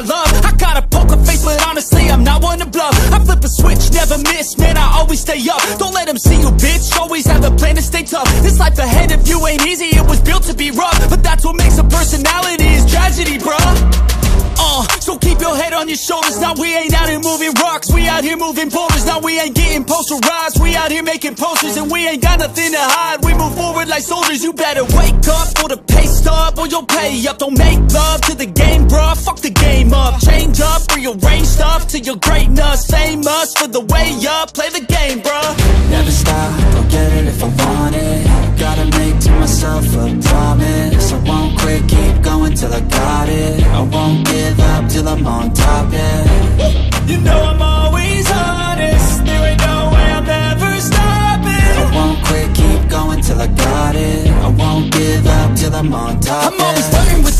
I love. I got a poker face, but honestly, I'm not one to bluff. I flip a switch, never miss, man, I always stay up. Don't let them see you, bitch, always have a plan to stay tough. This life ahead of you ain't easy, it was built to be rough. But that's what makes a personality, is tragedy, bruh. Uh, so keep your head on your shoulders Now we ain't out here moving rocks. We out here moving boulders Now we ain't getting posterized. We out here making posters And we ain't got nothing to hide. We move forward like soldiers You better wake up for the pay stub Or you'll pay up. Don't make love to the game, bruh To your greatness Famous for the way up. Play the game, bruh. Never stop, I'll get it if I want it. Gotta make to myself a promise. I won't quit, keep going till I got it. I won't give up till I'm on top, yeah. You know I'm always honest. There ain't no way I'm ever stopping. I won't quit, keep going till I got it. I won't give up till I'm on top, I'm always yeah. flirting with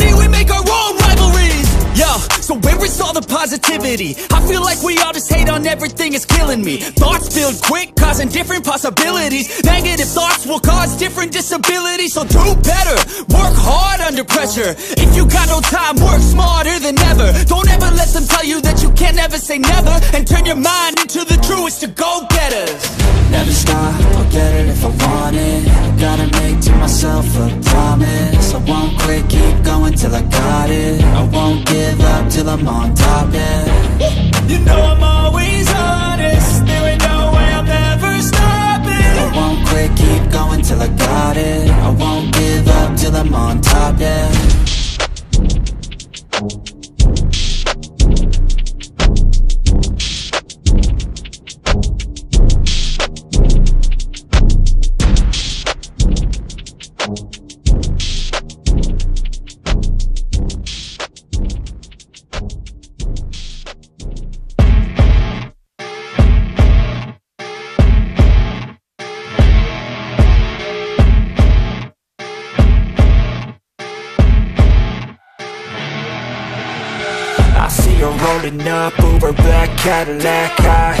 so where is all the positivity? I feel like we all just hate on everything, it's killing me. Thoughts build quick, causing different possibilities. Negative thoughts will cause different disabilities. So do better, work hard under pressure. If you got no time, work smarter than ever. Don't ever let them tell you that you can't ever say never. And turn your mind into the truest of go-getters Never stop, I'll get it if I want it. Gotta make to myself a promise. I won't quit, keep going till I got it. I won't give up till I'm on top, yeah. You know I'm always Cadillac High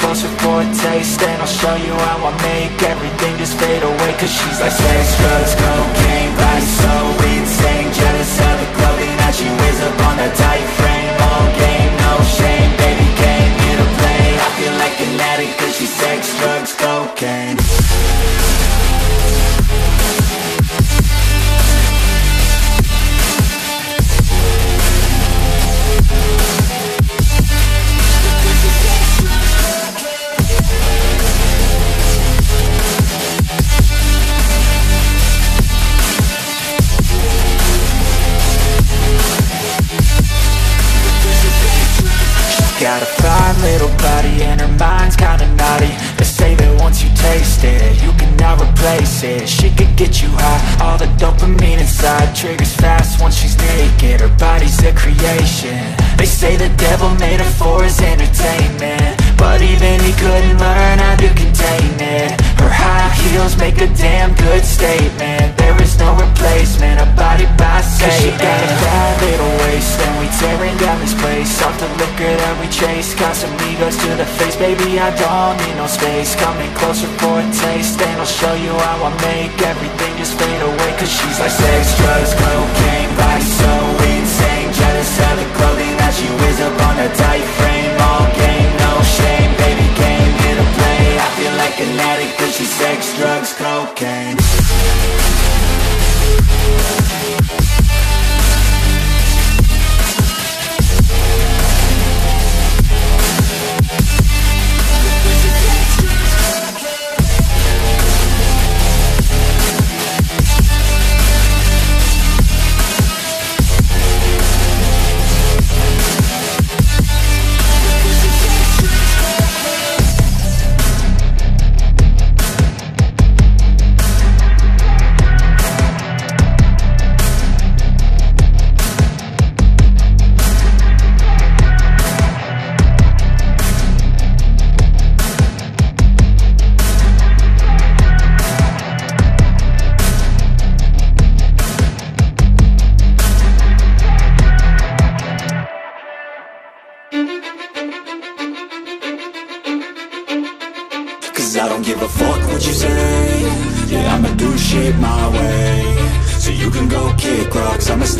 closer for a taste And I'll show you how I make everything just fade away Cause she's like sex, drugs, cocaine Body so insane Jealous of the clothing that she wears up on that tight frame Got a fine little body and her mind's kinda naughty. They say that once you taste it, you cannot replace it. She could get you high, all the dopamine inside Triggers fast once she's naked, her body's a creation. They say the devil made her for his entertainment But even he couldn't learn how to contain it. Her high heels make a damn good statement. There is no replacement, a body by Satan Cause she got a bad little waist And we tearing down this place. Off the we chase. Casamigos to the face. Baby, I don't need no space. Coming closer for a taste And I'll show you how I make Everything just fade away. Cause she's like sex, drugs, cocaine Body so insane. Jealous of the clothing that she wears up on a tight frame. All game, no shame. Baby came here to play. I feel like an addict Cause she's sex, drugs, cocaine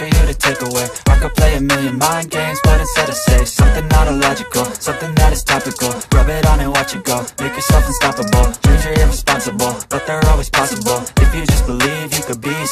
for you to take away. I could play a million mind games, but instead I say Something not illogical, something that is topical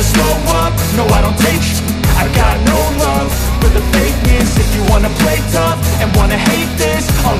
I slow up, no I don't take I got no love. For the fakeness If you wanna play tough and wanna hate this I'll